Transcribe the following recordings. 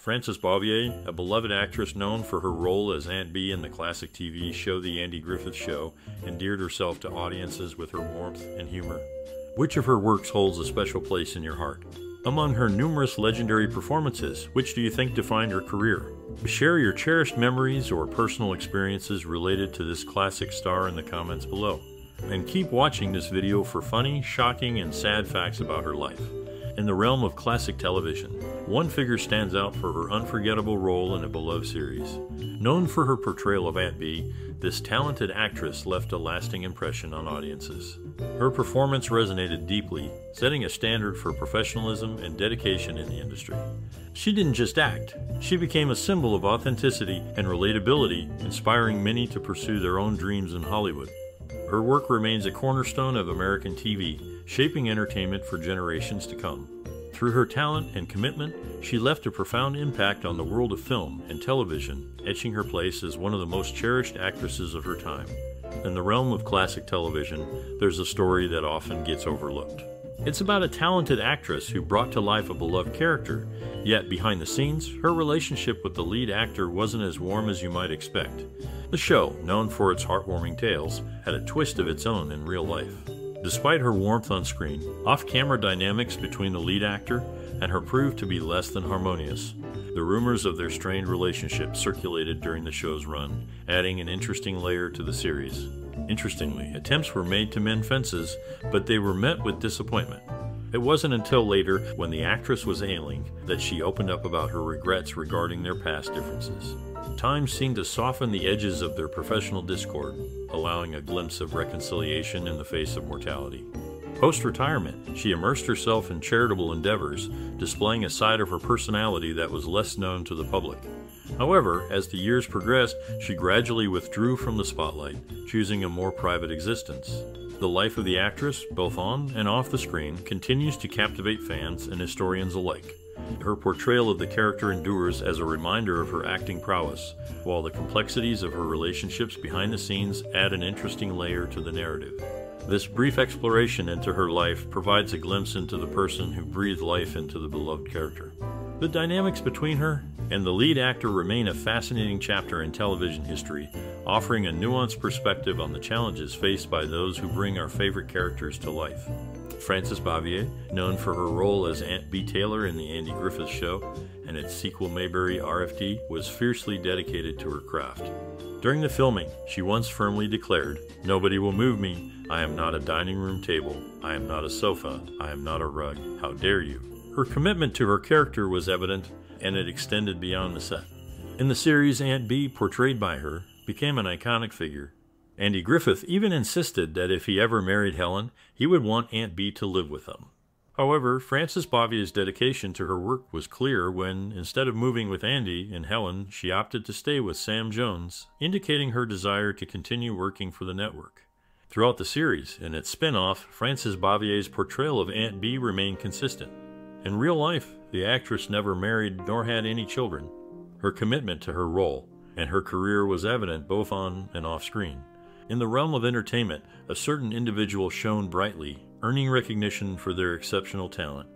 Frances Bavier, a beloved actress known for her role as Aunt Bee in the classic TV show The Andy Griffith Show, endeared herself to audiences with her warmth and humor. Which of her works holds a special place in your heart? Among her numerous legendary performances, which do you think defined her career? Share your cherished memories or personal experiences related to this classic star in the comments below. And keep watching this video for funny, shocking, and sad facts about her life. In the realm of classic television, one figure stands out for her unforgettable role in a beloved series. Known for her portrayal of Aunt Bee, this talented actress left a lasting impression on audiences. Her performance resonated deeply, setting a standard for professionalism and dedication in the industry. She didn't just act, she became a symbol of authenticity and relatability, inspiring many to pursue their own dreams in Hollywood. Her work remains a cornerstone of American TV, shaping entertainment for generations to come. Through her talent and commitment, she left a profound impact on the world of film and television, etching her place as one of the most cherished actresses of her time. In the realm of classic television, there's a story that often gets overlooked. It's about a talented actress who brought to life a beloved character, yet behind the scenes, her relationship with the lead actor wasn't as warm as you might expect. The show, known for its heartwarming tales, had a twist of its own in real life. Despite her warmth on screen, off camera dynamics between the lead actor and her proved to be less than harmonious. The rumors of their strained relationship circulated during the show's run, adding an interesting layer to the series. Interestingly, attempts were made to mend fences, but they were met with disappointment. It wasn't until later, when the actress was ailing, that she opened up about her regrets regarding their past differences. Time seemed to soften the edges of their professional discord, allowing a glimpse of reconciliation in the face of mortality. Post retirement, she immersed herself in charitable endeavors, displaying a side of her personality that was less known to the public. However, as the years progressed, she gradually withdrew from the spotlight, choosing a more private existence. The life of the actress, both on and off the screen, continues to captivate fans and historians alike. Her portrayal of the character endures as a reminder of her acting prowess, while the complexities of her relationships behind the scenes add an interesting layer to the narrative. This brief exploration into her life provides a glimpse into the person who breathed life into the beloved character. The dynamics between her and the lead actor remain a fascinating chapter in television history, offering a nuanced perspective on the challenges faced by those who bring our favorite characters to life. Frances Bavier, known for her role as Aunt Bee Taylor in The Andy Griffith Show and its sequel Mayberry RFD, was fiercely dedicated to her craft. During the filming, she once firmly declared, Nobody will move me. I am not a dining room table. I am not a sofa. I am not a rug. How dare you? Her commitment to her character was evident, and it extended beyond the set. In the series, Aunt Bee, portrayed by her, became an iconic figure Andy Griffith even insisted that if he ever married Helen, he would want Aunt Bee to live with him. However, Frances Bavier's dedication to her work was clear when, instead of moving with Andy and Helen, she opted to stay with Sam Jones, indicating her desire to continue working for the network. Throughout the series and its spin off, Frances Bavier's portrayal of Aunt Bee remained consistent. In real life, the actress never married nor had any children. Her commitment to her role and her career was evident both on and off screen. In the realm of entertainment, a certain individual shone brightly, earning recognition for their exceptional talent.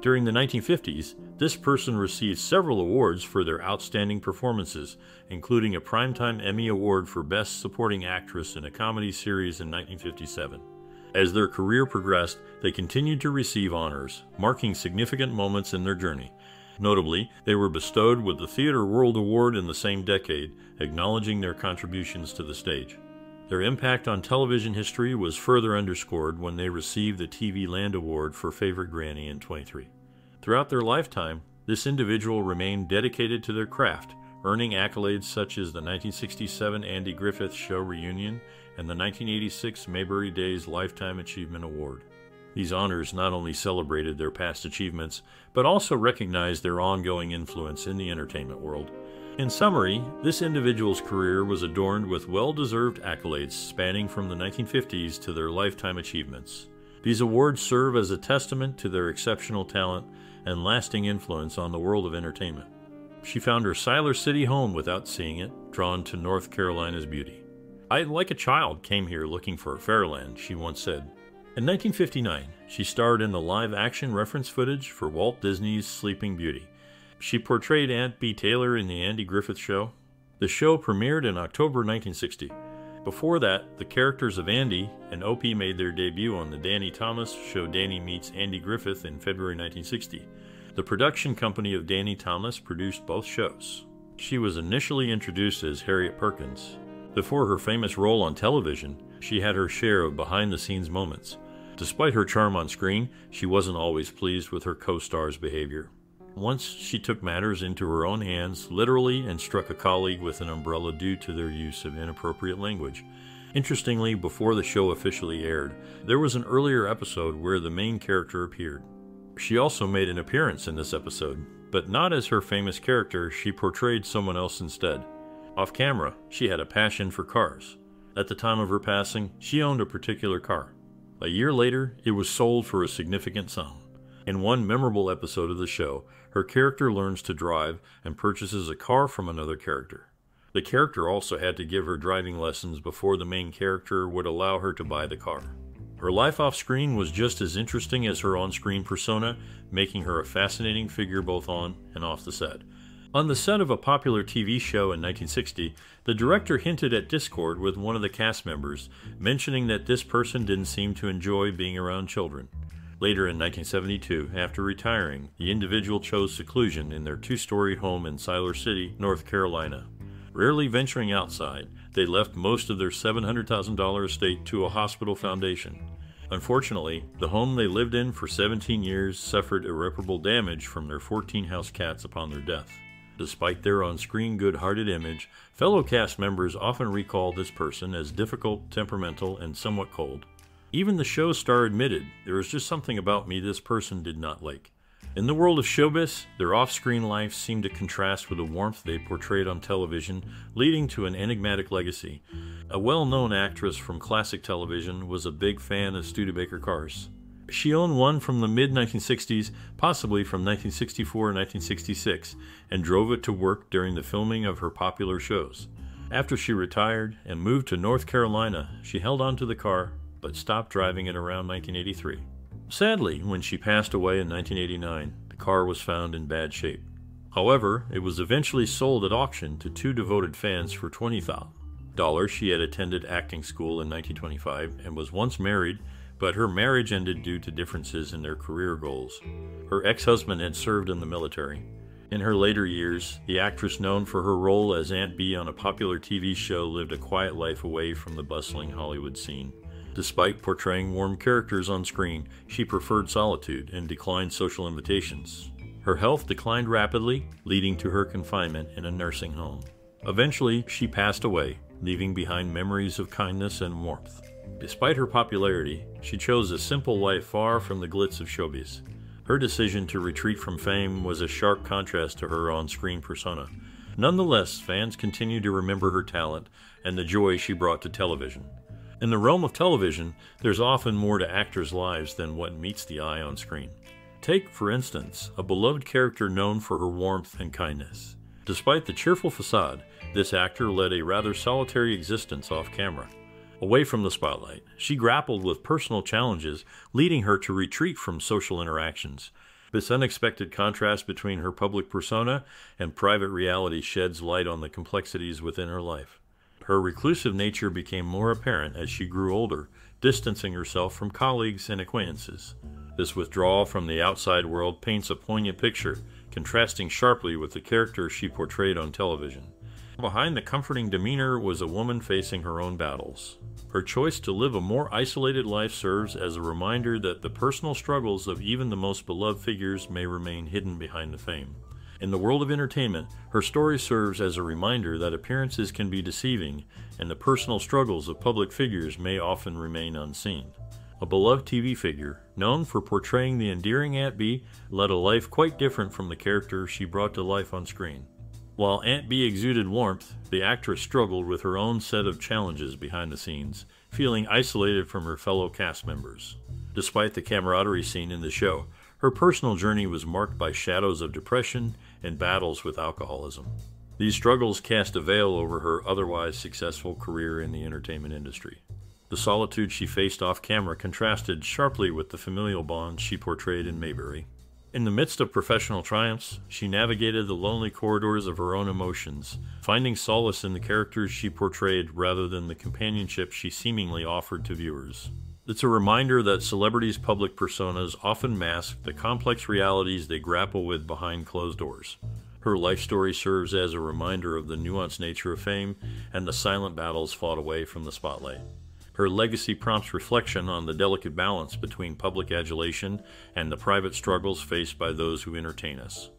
During the 1950s, this person received several awards for their outstanding performances, including a Primetime Emmy Award for Best Supporting Actress in a Comedy Series in 1957. As their career progressed, they continued to receive honors, marking significant moments in their journey. Notably, they were bestowed with the Theatre World Award in the same decade, acknowledging their contributions to the stage. Their impact on television history was further underscored when they received the TV Land Award for Favorite Granny in 23. Throughout their lifetime, this individual remained dedicated to their craft, earning accolades such as the 1967 Andy Griffith Show Reunion and the 1986 Mayberry Days Lifetime Achievement Award. These honors not only celebrated their past achievements, but also recognized their ongoing influence in the entertainment world. In summary, this individual's career was adorned with well deserved accolades spanning from the 1950s to their lifetime achievements. These awards serve as a testament to their exceptional talent and lasting influence on the world of entertainment. She found her Siler City home without seeing it, drawn to North Carolina's beauty. I, like a child, came here looking for fairyland, she once said. In 1959, she starred in the live action reference footage for Walt Disney's Sleeping Beauty She portrayed Aunt Bee Taylor in The Andy Griffith Show. The show premiered in October 1960. Before that, the characters of Andy and Opie made their debut on the Danny Thomas show Danny Meets Andy Griffith in February 1960. The production company of Danny Thomas produced both shows. She was initially introduced as Harriet Perkins. Before her famous role on television, she had her share of behind the scenes moments. Despite her charm on screen, she wasn't always pleased with her co star's behavior. Once she took matters into her own hands, literally, and struck a colleague with an umbrella due to their use of inappropriate language. Interestingly, before the show officially aired, there was an earlier episode where the main character appeared. She also made an appearance in this episode, but not as her famous character, she portrayed someone else instead. Off camera, she had a passion for cars. At the time of her passing, she owned a particular car. A year later, it was sold for a significant sum. In one memorable episode of the show, her character learns to drive and purchases a car from another character. The character also had to give her driving lessons before the main character would allow her to buy the car. Her life off screen was just as interesting as her on screen persona, making her a fascinating figure both on and off the set. On the set of a popular TV show in 1960, the director hinted at discord with one of the cast members, mentioning that this person didn't seem to enjoy being around children. Later in 1972, after retiring, the individual chose seclusion in their two story home in Siler City, North Carolina. Rarely venturing outside, they left most of their $700,000 estate to a hospital foundation. Unfortunately, the home they lived in for 17 years suffered irreparable damage from their 14 house cats upon their death. Despite their on screen good hearted image, fellow cast members often recall this person as difficult, temperamental, and somewhat cold. Even the show star admitted there was just something about me this person did not like. In the world of showbiz, their off screen life seemed to contrast with the warmth they portrayed on television, leading to an enigmatic legacy. A well known actress from classic television was a big fan of Studebaker cars. She owned one from the mid 1960s, possibly from 1964 or 1966, and drove it to work during the filming of her popular shows. After she retired and moved to North Carolina, she held on to the car but stopped driving it around 1983. Sadly, when she passed away in 1989, the car was found in bad shape. However, it was eventually sold at auction to two devoted fans for $20,000. She had attended acting school in 1925 and was once married, but her marriage ended due to differences in their career goals. Her ex husband had served in the military. In her later years, the actress known for her role as Aunt Bee on a popular TV show lived a quiet life away from the bustling Hollywood scene. Despite portraying warm characters on screen, she preferred solitude and declined social invitations. Her health declined rapidly, leading to her confinement in a nursing home. Eventually, she passed away, leaving behind memories of kindness and warmth. Despite her popularity, she chose a simple life far from the glitz of showbiz. Her decision to retreat from fame was a sharp contrast to her on screen persona. Nonetheless, fans continue to remember her talent and the joy she brought to television. In the realm of television, there's often more to actors' lives than what meets the eye on screen. Take, for instance, a beloved character known for her warmth and kindness. Despite the cheerful facade, this actor led a rather solitary existence off camera. Away from the spotlight, she grappled with personal challenges, leading her to retreat from social interactions. This unexpected contrast between her public persona and private reality sheds light on the complexities within her life. Her reclusive nature became more apparent as she grew older, distancing herself from colleagues and acquaintances. This withdrawal from the outside world paints a poignant picture, contrasting sharply with the character she portrayed on television. Behind the comforting demeanor was a woman facing her own battles. Her choice to live a more isolated life serves as a reminder that the personal struggles of even the most beloved figures may remain hidden behind the fame. In the world of entertainment, her story serves as a reminder that appearances can be deceiving and the personal struggles of public figures may often remain unseen. A beloved TV figure, known for portraying the endearing Aunt Bee, led a life quite different from the character she brought to life on screen. While Aunt Bee exuded warmth, the actress struggled with her own set of challenges behind the scenes, feeling isolated from her fellow cast members. Despite the camaraderie seen in the show, her personal journey was marked by shadows of depression and battles with alcoholism. These struggles cast a veil over her otherwise successful career in the entertainment industry. The solitude she faced off camera contrasted sharply with the familial bonds she portrayed in Mayberry. In the midst of professional triumphs, she navigated the lonely corridors of her own emotions, finding solace in the characters she portrayed rather than the companionship she seemingly offered to viewers. It's a reminder that celebrities' public personas often mask the complex realities they grapple with behind closed doors. Her life story serves as a reminder of the nuanced nature of fame and the silent battles fought away from the spotlight. Her legacy prompts reflection on the delicate balance between public adulation and the private struggles faced by those who entertain us.